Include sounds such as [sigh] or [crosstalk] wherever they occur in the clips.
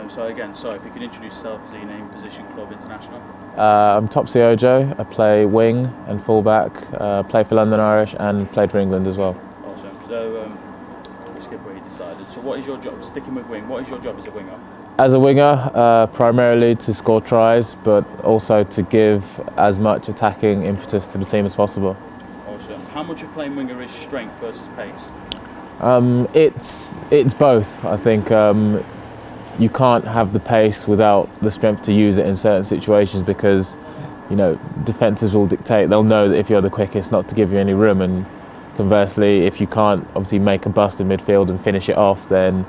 Um, so again, sorry, if you could introduce yourself as your name, position, club, international. Uh, I'm Topsy Ojo. I play wing and fullback. Uh, play for London Irish and played for England as well. Awesome. So um, we skip where you decided. So what is your job? Sticking with wing. What is your job as a winger? As a winger, uh, primarily to score tries, but also to give as much attacking impetus to the team as possible. Awesome. How much of playing winger is strength versus pace? Um, it's it's both. I think um, you can't have the pace without the strength to use it in certain situations because you know defenses will dictate. They'll know that if you're the quickest, not to give you any room. And conversely, if you can't obviously make a bust in midfield and finish it off, then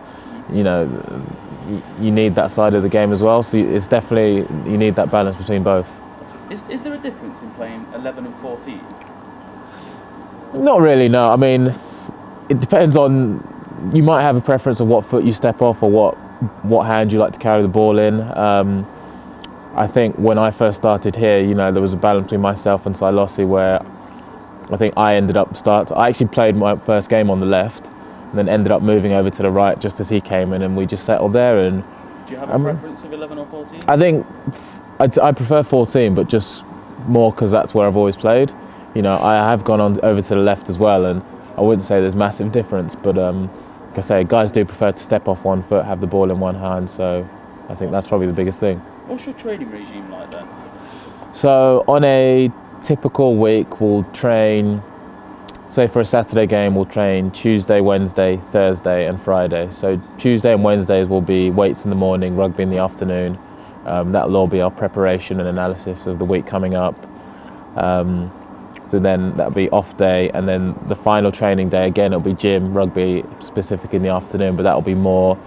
you know you need that side of the game as well. So it's definitely you need that balance between both. Is, is there a difference in playing 11 and 14? Not really. No. I mean, it depends on. You might have a preference of what foot you step off or what what hand you like to carry the ball in. Um, I think when I first started here, you know, there was a balance between myself and Sailosi where I think I ended up start. I actually played my first game on the left, and then ended up moving over to the right just as he came in, and we just settled there. And Do you have a Um, preference of 11 or 14? I think I, I prefer 14, but just more because that's where I've always played. You know, I have gone on over to the left as well, and I wouldn't say there's massive difference, but um, like I say, guys do prefer to step off one foot, have the ball in one hand, so I think that's probably the biggest thing. What's your training regime like then? So on a typical week, we'll train. Say for a Saturday game, we'll train Tuesday, Wednesday, Thursday, and Friday. So Tuesday and Wednesdays will be weights in the morning, rugby in the afternoon. Um, that'll all be our preparation and analysis of the week coming up. Um, so then that'll be off day, and then the final training day again. It'll be gym, rugby specific in the afternoon, but that'll be more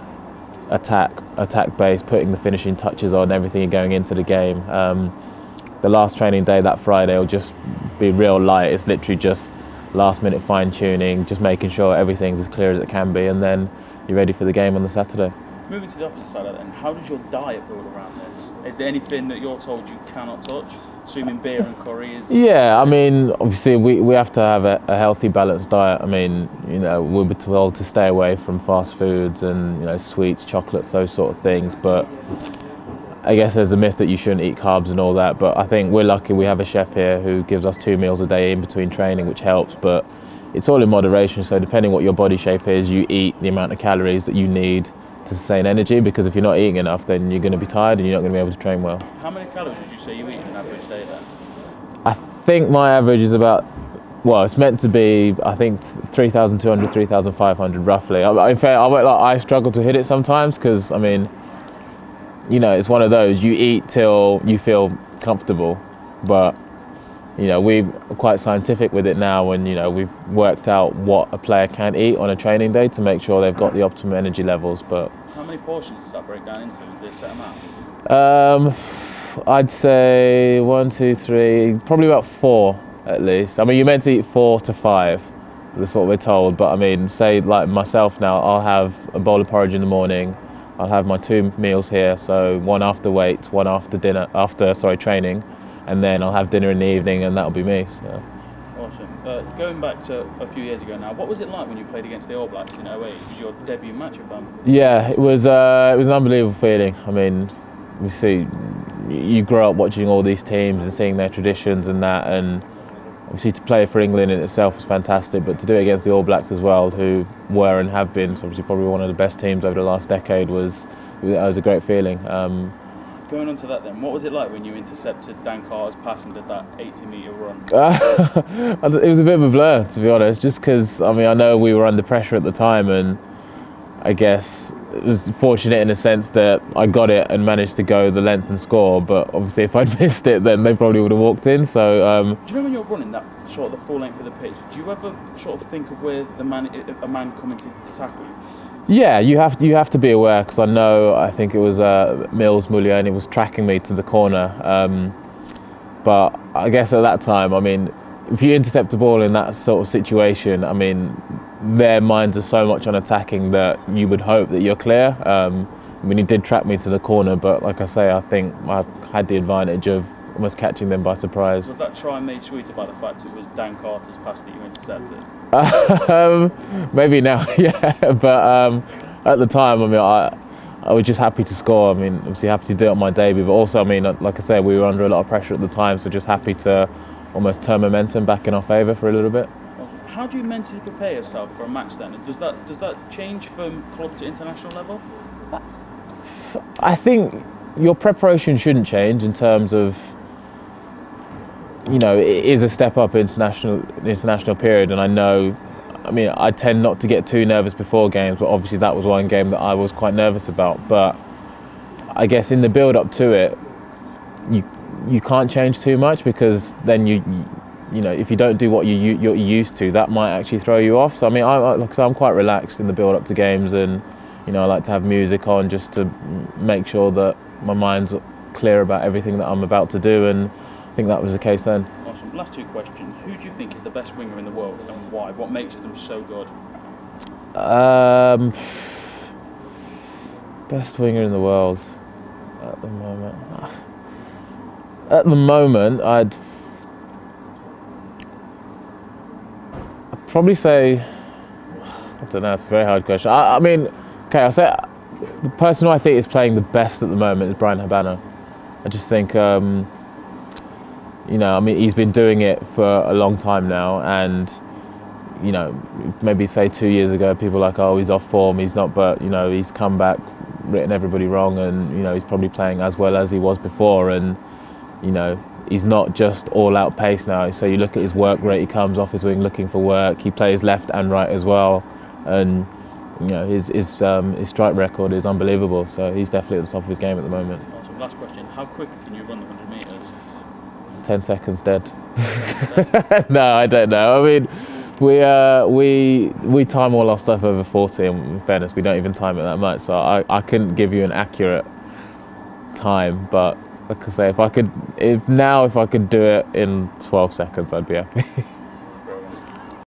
attack attack based, putting the finishing touches on everything going into the game. Um, the last training day that Friday will just be real light. It's literally just last minute fine tuning, just making sure everything's as clear as it can be, and then you're ready for the game on the Saturday. Moving to the opposite side of that, then, how does your diet build around this? Is there anything that you're told you cannot touch? Assuming beer and curry is. [laughs] Yeah, I mean, obviously we, we have to have a, a healthy, balanced diet. I mean, you know, we'll be told to stay away from fast foods and you know sweets, chocolates, those sort of things. But I guess there's a myth that you shouldn't eat carbs and all that. But I think we're lucky we have a chef here who gives us two meals a day in between training, which helps. But it's all in moderation. So depending what your body shape is, you eat the amount of calories that you need to sustain energy. Because if you're not eating enough, then you're going to be tired and you're not going to be able to train well. How many calories would you say you eat on an average day then? I think my average is about, well, it's meant to be, I think 3,200, 3,500 roughly. I, in fact, I, won't I struggle to hit it sometimes because, I mean, you know, it's one of those, you eat till you feel comfortable, but, you know, we're quite scientific with it now and, you know, we've worked out what a player can eat on a training day to make sure they've got the optimum energy levels, but How many portions does that break down into? Is there a set amount? Um, I'd say one, two, three, probably about four at least. I mean, you're meant to eat four to five. That's what we're told. But I mean, say like myself now, I'll have a bowl of porridge in the morning. I'll have my two meals here, so one after weight, one after dinner, after sorry training, and then I'll have dinner in the evening, and that'll be me. So. Awesome. Uh, going back to a few years ago now, what was it like when you played against the All Blacks in 08? It was your debut match with them. Yeah, it was uh, it was an unbelievable feeling. I mean, we see you grow up watching all these teams and seeing their traditions and that, and obviously to play for England in itself was fantastic. But to do it against the All Blacks as well, who were and have been obviously probably one of the best teams over the last decade, was that was a great feeling. Um, Going on to that then, what was it like when you intercepted Dan Carter's pass and did that 80 metre run? [laughs] it was a bit of a blur, to be honest, just because I mean I know we were under pressure at the time, and I guess it was fortunate in a sense that I got it and managed to go the length and score. But obviously, if I'd [laughs] missed it, then they probably would have walked in. So um, Do you know when you're running that sort of the full length of the pitch, do you ever sort of think of where the man, a man coming to, to tackle you? yeah, you have you have to be aware because I know I think it was uh, Mils Muliaina was tracking me to the corner. Um, but I guess at that time, I mean, if you intercept a ball in that sort of situation, I mean, their minds are so much on attacking that you would hope that you're clear. Um, I mean, he did track me to the corner, but like I say, I think I had the advantage of almost catching them by surprise. Was that try made sweeter by the fact it was Dan Carter's pass that you intercepted? um, maybe now, [laughs] yeah. But um, at the time, I mean, I, I was just happy to score. I mean, obviously happy to do it on my debut, but also, I mean, like I said, we were under a lot of pressure at the time, so just happy to almost turn momentum back in our favour for a little bit. How do you mentally prepare yourself for a match then? Does that does that change from club to international level? I think your preparation shouldn't change in terms of you know it is a step up international international period, and I know. I mean, I tend not to get too nervous before games, but obviously that was one game that I was quite nervous about. But I guess in the build up to it, you you can't change too much because then you you know if you don't do what you you're used to, that might actually throw you off. So I mean, I like I I'm quite relaxed in the build up to games, and you know I like to have music on just to make sure that my mind's clear about everything that I'm about to do, and I think that was the case then. Awesome. Last two questions. Who do you think is the best winger in the world, and why? What makes them so good? Um, best winger in the world at the moment. At the moment, I'd, probably say. [sighs] I don't know. It's a very hard question. I, I mean, okay, I'll say the person who I think is playing the best at the moment is Bryan Habana. I just think, um, you know, I mean, he's been doing it for a long time now, and you know, maybe say two years ago, people like, oh, he's off form, he's not, but you know, he's come back, written everybody wrong, and you know, he's probably playing as well as he was before, and you know, he's not just all out pace now. So you look at his work rate, he comes off his wing looking for work, he plays left and right as well, and you know, his his um, his strike record is unbelievable. So he's definitely at the top of his game at the moment. Awesome. Last question: How quick can you run the 100 meters? Ten seconds dead. [laughs] no, I don't know. I mean, we uh, we we time all our stuff over 40. And in fairness, we don't even time it that much. So I, I couldn't give you an accurate time, but like I say, if I could, if now if I could do it in 12 seconds, I'd be happy. [laughs]